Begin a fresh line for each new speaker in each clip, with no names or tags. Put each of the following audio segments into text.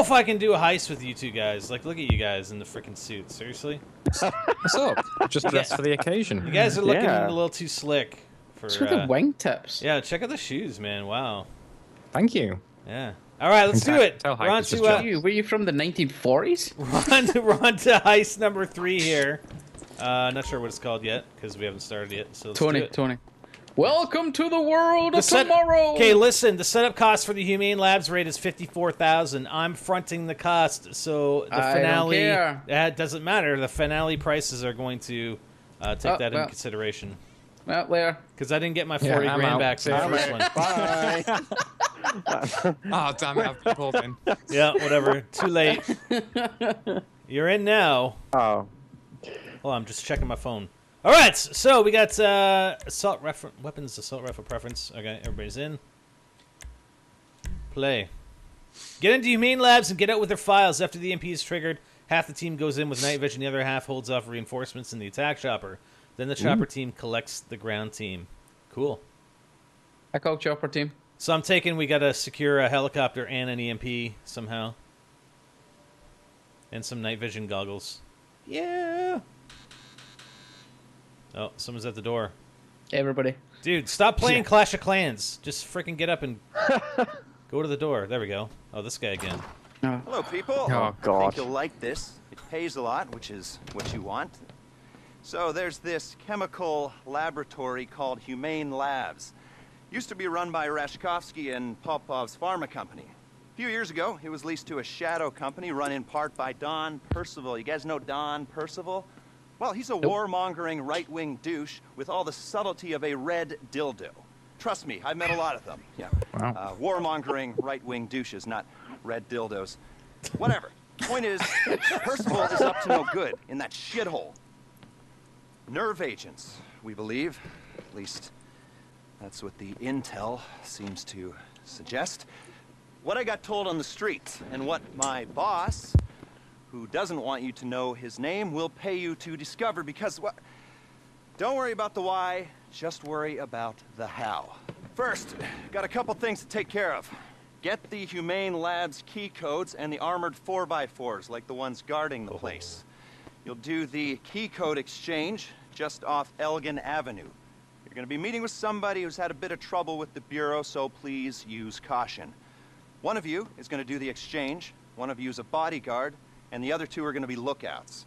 if I can do a heist with you two guys. Like, look at you guys in the freaking suits. Seriously,
What's up? Just dressed for the occasion.
you guys are looking
Yeah.
a little too slick for.
It's with
Uh,
the wingtips.
yeah, check out the shoes, man. Wow.
Thank you.
Yeah. All right, let's do it.
tell
We're on to uh,
you, were you from the 1940s?
we're on to, we're on to heist number three here. Uh, not sure what it's called yet because we haven't started yet. So let's do
Tony,
it.
Tony. Welcome to the world
The
of
set-
tomorrow.
Okay, listen. The setup cost for the Humane Labs Raid is fifty-four thousand. I'm fronting the cost, so the
I don't
finale.
care.
Uh, doesn't matter. The finale prices are going to uh, take
Oh,
that
well.
into consideration
Well, there.
because I didn't get my
Yeah,
forty
I'm
grand
out.
back for the
I'm
first one.
Bye.
Oh, damn it. I've been pulled in.
yeah, whatever. Too late. You're in now.
oh,
Hold on, I'm just checking my phone. All right, so we got uh, assault weapons, assault rifle preference. Okay, everybody's in. Play. Get into Humane Labs and get out with their files. After the EMP is triggered, half the team goes in with night vision, the other half holds off reinforcements in the attack chopper. Then the chopper team collects the ground team. Cool.
I call chopper team.
So I'm taking we got to secure a helicopter and an EMP somehow. And some night vision goggles. Yeah. Oh, someone's at the door.
Hey, everybody.
Dude, stop playing
Yeah.
Clash of Clans. Just freaking get up and go to the door. There we go. Oh, this guy again.
No.
Hello, people.
Oh,
God.
I think you'll like this. It pays a lot, which is what you want. So there's this chemical laboratory called Humane Labs. Used to be run by Rashkovsky and Popov's pharma company. A few years ago, it was leased to a shadow company run in part by Don Percival. You guys know Don Percival? Well, he's a warmongering right-wing douche with all the subtlety of a red dildo. Trust me, I've met a lot of them. Yeah.
Wow.
Uh, warmongering right-wing douches, not red dildos. Whatever. Point is, Percival is up to no good in that shithole. Nerve agents, we believe. At least, that's what the intel seems to suggest. What I got told on the street, and what my boss, who doesn't want you to know his name, will pay you to discover because what. Don't worry about the why, just worry about the how. First, got a couple things to take care of. Get the Humane Labs key codes and the armored 4x4s, like the ones guarding the place. You'll do the key code exchange just off Elgin Avenue. You're going to be meeting with somebody who's had a bit of trouble with the Bureau, so please use caution. One of you is going to do the exchange, one of you is a bodyguard, and the other two are going to be lookouts.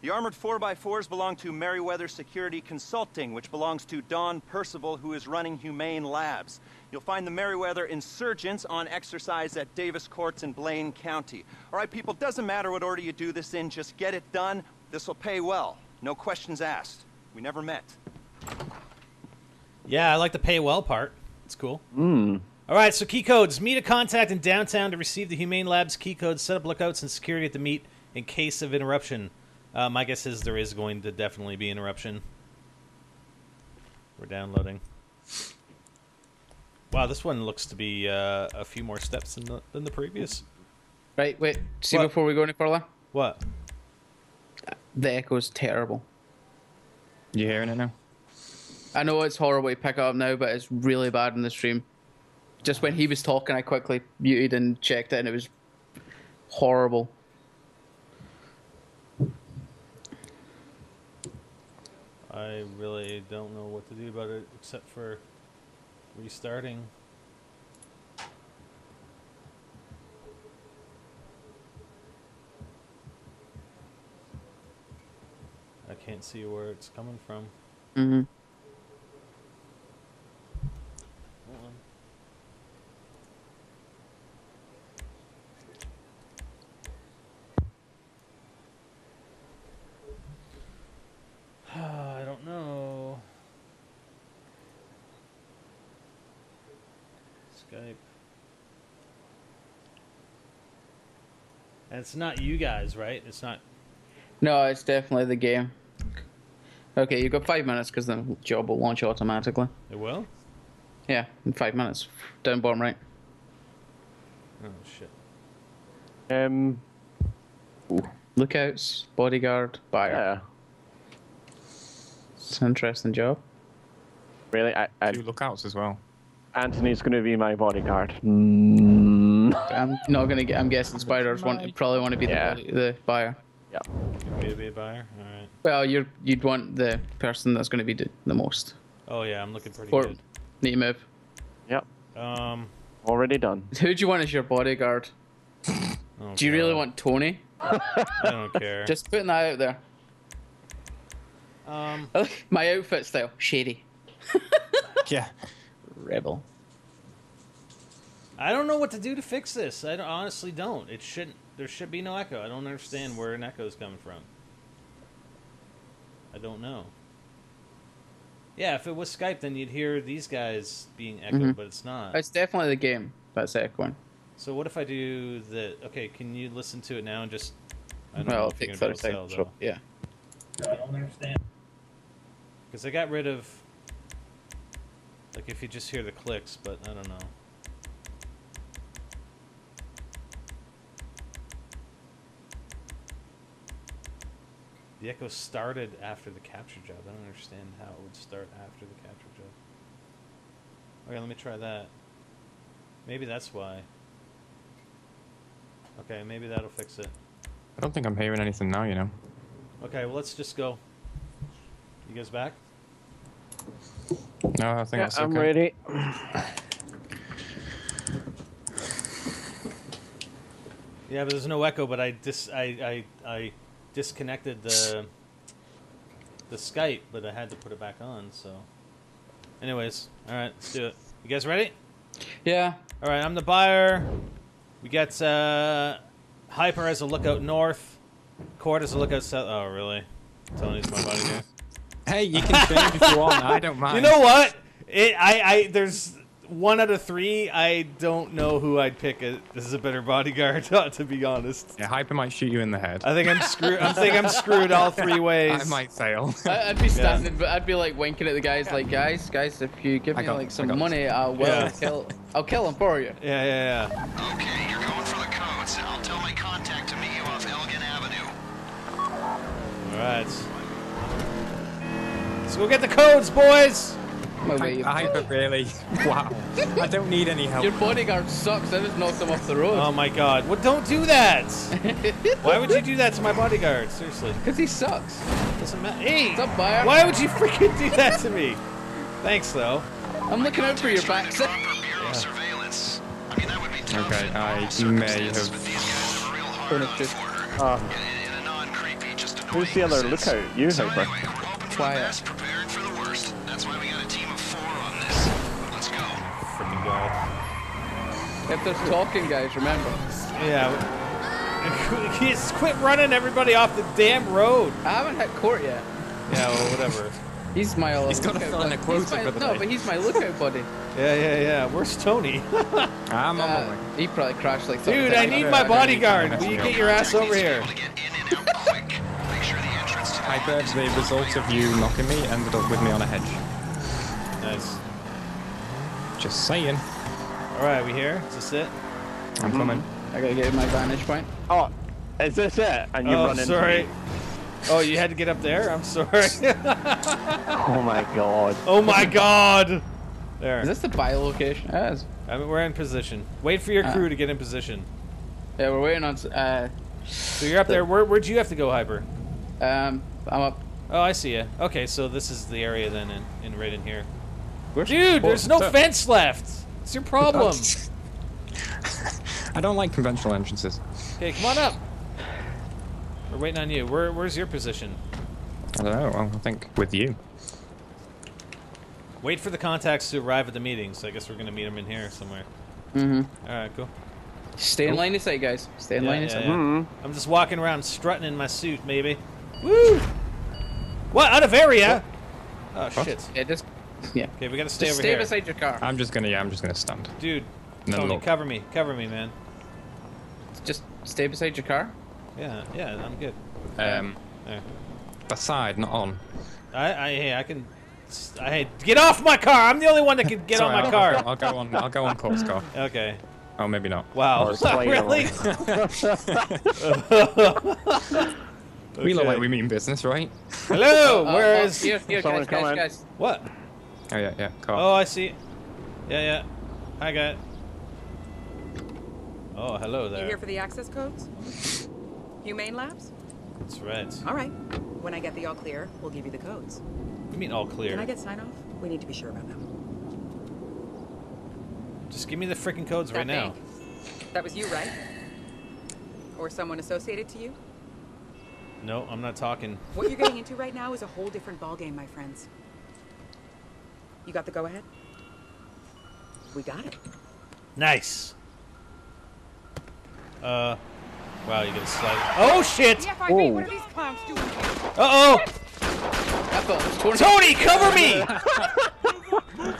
The armored 4x4s belong to Merryweather Security Consulting, which belongs to Don Percival, who is running Humane Labs. You'll find the Merryweather insurgents on exercise at Davis Quartz in Blaine County. All right, people, doesn't matter what order you do this in, just get it done. This will pay well. No questions asked. We never met.
Yeah, I like the pay well part. It's cool.
mm.
All right, so key codes. Meet a contact in downtown to receive the Humane Labs key codes. Set up lookouts and security at the meet in case of interruption. Uh, my guess is there is going to definitely be interruption. We're downloading. Wow, this one looks to be uh, a few more steps than the, than the previous.
Right, wait. See
What?
before we go any further?
What?
The echo's terrible.
You hearing it now?
I know it's horrible to pick up now, but it's really bad in the stream. Just when he was talking, I quickly muted and checked it, and it was horrible.
I really don't know what to do about it except for restarting. I can't see where it's coming from.
Mm-hmm.
Hold on. I don't know. Skype. And it's not you guys, right? It's not.
No, it's definitely the game. Okay, you've got five minutes because the job will launch automatically.
It will?
Yeah, in five minutes. Down bottom right.
Oh, shit.
Um,
Lookouts, bodyguard, buyer.
yeah.
It's an interesting job.
Really, I, I,
Two lookouts as well.
Anthony's going to be my bodyguard. Mm.
I'm not gonna get. I'm guessing spiders want probably want to be
Yeah.
the, the buyer.
Me to be a buyer. All right.
Well, you're you'd want the person that's going to be the, the most.
Oh yeah, I'm looking pretty
Or
good.
need to move.
Yep.
Um.
Already done.
Who do you want as your bodyguard?
oh,
Do you really want Tony?
I don't care.
Just putting that out there.
um.
My outfit style shady.
Yeah.
Rebel.
I don't know what to do to fix this. I don't, honestly don't. It shouldn't. There should be no echo. I don't understand where an echo is coming from. I don't know. Yeah, if it was Skype, then you'd hear these guys being echoed,
Mhm.
but it's not.
It's definitely the game that's echoing.
So what if I do the? Okay, can you listen to it now and just? I don't
Well,
know
it'll
if you're
take
gonna be
30
able to
seconds.
tell, though.
yeah.
Because I got rid of. Like if you just hear the clicks, but I don't know. The echo started after the capture job. I don't understand how it would start after the capture job. Okay, let me try that. Maybe that's why. Okay, maybe that'll fix it.
I don't think I'm hearing anything now, you know.
Okay, well let's just go. You guys back?
No, I think
Yeah,
that's
I'm
okay.
ready.
Yeah, but there's no echo. But I dis I I, I disconnected the the Skype, but I had to put it back on. So, anyways, all right, let's do it. You guys ready?
Yeah.
All right, I'm the buyer. We got uh, Hyper as a lookout north, Court as a lookout south. Oh, really? Tony's my bodyguard.
Hey, you can change if you want. I don't mind.
You know what? It I I there's one out of three. I don't know who I'd pick. A, this is a better bodyguard, uh, to be honest.
Yeah, Hyper might shoot you in the head.
I think I'm screwed. I think I'm screwed all three ways.
I might fail.
I- I'd be standing, but I'd be like winking at the guys, like, guys, guys, if you give me
got-
like some
got
money, I will
Yeah.
kill. I'll kill him for you.
Yeah, yeah, yeah.
Okay, you're going for the codes. I'll tell my contact to meet you off Elgin Avenue.
All right. Let's go get the codes, boys.
My way, you-
Hyper, really? Wow. I don't need any help.
Your bodyguard sucks. I just knocked him off the road.
Oh my God! Well, don't do that. Why would you do that to my bodyguard? Seriously,
Because he sucks.
doesn't matter. Hey,
What's up, buyer?
why would you freaking do that to me? Thanks, though.
I'm looking out for your back.
are under surveillance. I mean, that would be tough
Okay, I
normal
may have-
but these guys have a real hard on
just-
for.
Uh,
In, in a non-creepy, just
who's the other
sense.
lookout? You,
So
Hyper.
anyway, we're hoping for
Quiet. If there's talking, guys, remember.
Yeah. Just quit running everybody off the damn road.
I haven't hit court yet.
Yeah, well, whatever.
He's my uh,
He's gotta
lookout
fill in a
buddy.
quota for the
No,
day.
but he's my lookout buddy.
Yeah, yeah, yeah. Where's Tony?
I'm on my
Uh,
way.
he probably crashed like 30
Dude, I need my
I don't need
bodyguard. Will you get your ass over
Contact needs to be
here?
able to get in and out quick. Make sure the entrance to the
Hyper,
hall is
the result of you knocking me ended up with me on a hedge.
Nice.
Just saying.
All right, we here? Is this it?
I'm coming.
I gotta get my vantage point.
Oh, is this it? And you
oh,
run into
sorry.
me.
Oh, you had to get up there? I'm sorry.
Oh my god.
oh my god. There.
Is this the buy location? Yeah, it is.
I mean, we're in position. Wait for your
Ah.
crew to get in position.
yeah we're waiting on. Uh,
So you're up there. Where, where'd you have to go, Hyper?
um, I'm up.
Oh, I see you. Okay, so this is the area then, in, in right in here.
Where's-
Dude, there's no fence left. It's your problem.
I don't like conventional entrances.
Okay, come on up. We're waiting on you. Where, where's your position?
I don't know. Well, I think with you.
Wait for the contacts to arrive at the meeting. So I guess we're gonna meet them in here somewhere.
Mm-hmm.
All right, cool.
Stay in line of sight, guys. Stay in
Yeah,
line of
yeah,
sight.
yeah.
Hmm.
I'm just walking around strutting in my suit, maybe. Woo! What? Out of area? Oh
What?
shit.
Yeah, just yeah.
Okay, we gotta stay
Just
over
stay
here.
beside your car.
I'm just gonna, yeah, I'm just gonna stand.
Dude,
No,
Tony,
look.
cover me, cover me, man.
Just stay beside your car.
Yeah, yeah, I'm good.
Um,
There.
beside, not on.
I, I, hey, I can. I hey, get off my car! I'm the only one that can get
Sorry,
on my
I'll,
car.
I'll, I'll go on. I'll go on Court's car.
Okay.
Oh, maybe not.
Wow.
Or slide
really?
We look like we mean business, right?
Hello.
Uh,
Where
uh,
is?
here? Here,
Someone
guys, guys,
coming.
guys.
What?
Oh yeah, yeah. Car.
Oh, I see. Yeah, yeah. I got. It. Oh, hello there.
You
there.
here for the access codes? Humane Labs?
That's right.
All right. When I get the all clear, we'll give you the codes.
You mean all clear?
Can I get sign off? We need to be sure about them.
Just give me the freaking codes right
That
now.
bank. That was you, right? Or someone associated to you?
No, I'm not talking.
What you're getting into right now is a whole different ballgame, my friends. You got the go ahead? We got it.
Nice. Uh, wow, you gotta slide. Oh shit!
The FIB, what are these clowns doing?
Uh oh!
I thought it was Tony.
Tony, cover me!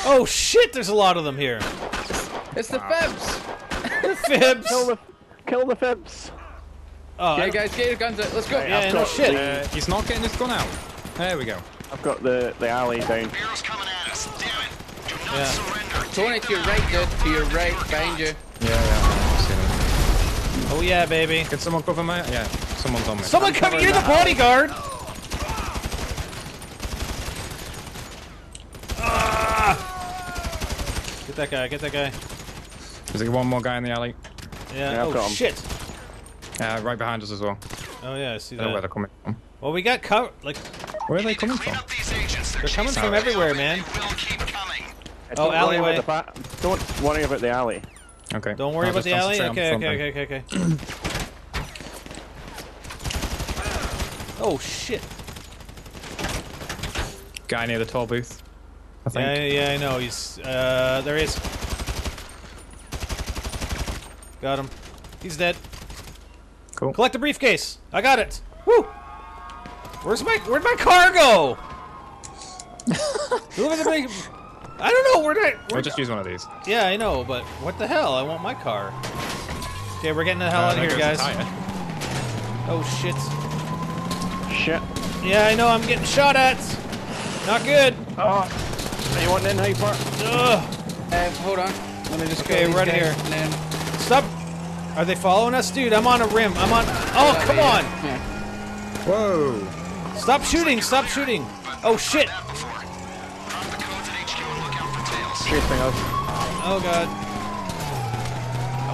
oh shit! There's a lot of them here.
It's the fibs.
The fibs.
Kill the, kill the fibs.
Oh, I
Yeah, guys, get your guns out. Let's go.
Right,
yeah,
I've
no
got
shit.
Uh, he's not getting his gun out. There we go.
I've got the, the alley down.
Barrel's coming at us. Damn it. Do not
Yeah.
surrender.
Tony, to your right, dude. To your right, behind you.
Yeah, yeah. I've seen it.
Oh yeah, baby.
Can someone cover me? Yeah, someone's on me.
Someone come! You're the bodyguard. Ah! Get that guy. Get that guy.
Is there one more guy in the alley?
Yeah.
Yeah, I've
oh
got him.
shit.
Uh, right behind us as well.
Oh yeah, I see
I don't know where they're coming from.
Well, we got cover. Like
Where are they coming from?
up these agents. They're,
they're coming from everywhere, man.
They will keep coming.
Oh,
don't worry
alleyway.
about the Don't worry about the alley.
Okay.
Don't worry
I'll
about the alley. Okay, okay, okay, okay, okay. oh shit.
Guy near the toll booth. I think.
Yeah, yeah, I know. He's uh, there he is. Got him. He's dead.
Cool.
Collect the briefcase. I got it. Woo. Where's my Where'd my car go? Who are the big? I don't know. Where'd I?
We'll
Where'd
just use one of these.
Yeah, I know, but what the hell? I want my car. Okay, we're getting the hell
Uh,
out of here, guys. Oh shit.
Shit.
Yeah, I know. I'm getting shot at. Not good.
Oh. You want in, Hyper?
Ugh.
Uh, hold on. Let me just
Okay,
kill these
right here.
and then-
Stop. Are they following us, dude? I'm on a rim. I'm on. Oh, come on.
Yeah.
Whoa!
Stop shooting. Stop shooting. Oh shit.
Chasing us.
Oh god.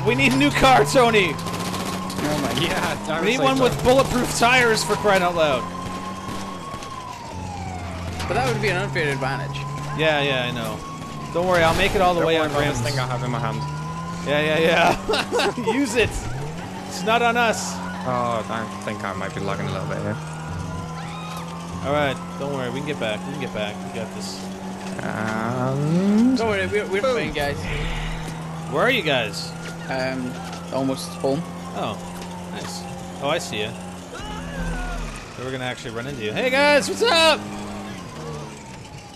We need a new car, Tony.
Oh my god.
Yeah,
We need one with bulletproof tires for crying out loud.
But that would be an unfair advantage.
Yeah, yeah, I know. Don't worry, I'll make it all the
Don't
way
worry
on
about
rims.
this thing I have in my hand.
Yeah, yeah, yeah. Use it. It's not on us.
Oh, I think I might be lagging a little bit here.
All right, don't worry. We can get back. We can get back. We got this.
And
Don't worry, we're, we're fine, guys.
Where are you guys?
Um, almost home.
Oh, nice. Oh, I see you. So we're gonna actually run into you. Hey guys, what's up?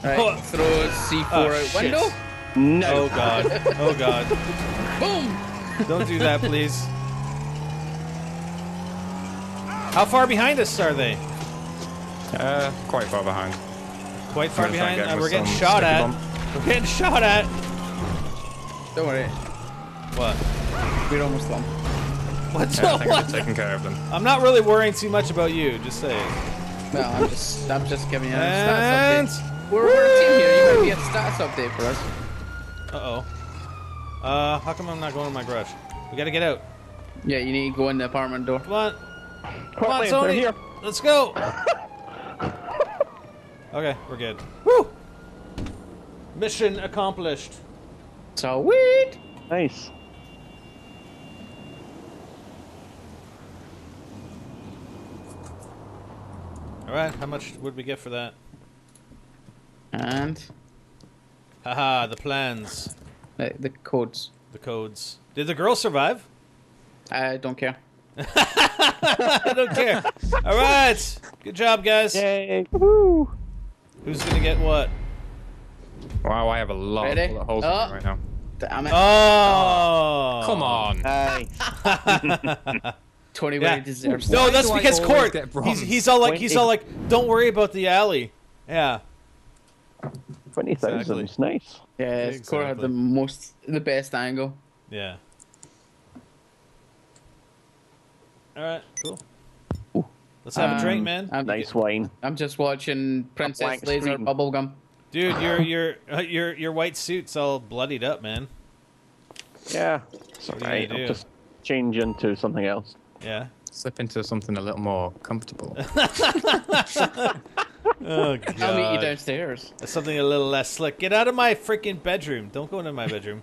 Right,
Oh.
throw C4
Oh,
out
shit.
window.
No.
Oh god. Oh god.
Boom!
Don't do that, please. How far behind us are they?
uh, quite far behind.
Quite far
I'm gonna try
behind.
and
Uh, we're getting shot at.
bomb.
We're getting shot at.
Don't worry,
What?
we're almost done.
What's
Yeah, I think
what?
I've taken care of them.
I'm not really worrying too much about you. Just saying.
No, I'm just, I'm just giving you a
And
stats update. We're, we're a team here. You might be a stats update for us.
uh oh. Uh, how come I'm not going to my garage? We gotta get out.
Yeah, you need to go in the apartment door.
Come on. Come on,
Sony. Here.
Let's go. okay, we're good. Woo! Mission accomplished.
So sweet.
Nice.
All right, how much would we get for that?
And
Haha, the plans,
uh, the codes.
the codes. Did the girl survive?
I don't care.
I don't care. All right, good job, guys.
Yay. Woo.
Who's gonna get what?
Wow, I have a lot
Ready?
of bullet holes in
Oh.
me right now.
Damn it.
Oh,
Come on.
Nice.
Tony
Yeah.
really deserves
No, that's because Court. He's, he's all like, he's all like, don't worry about the alley. Yeah.
20,000
Exactly.
is nice.
Yeah, Court had the most, the best angle.
Yeah. All right, cool. Let's have a drink,
Um,
man.
I'm,
Nice wine.
I'm just watching Princess
blank
Laser
screen.
Bubblegum.
Dude, your your uh, your your white suit's all bloodied up, man.
Yeah. It's
What
alright.
I'll
just change into something else.
Yeah.
Slip into something a little more comfortable.
Oh god.
I'll meet you downstairs.
Something a little less slick. Get out of my freaking bedroom. Don't go into my bedroom.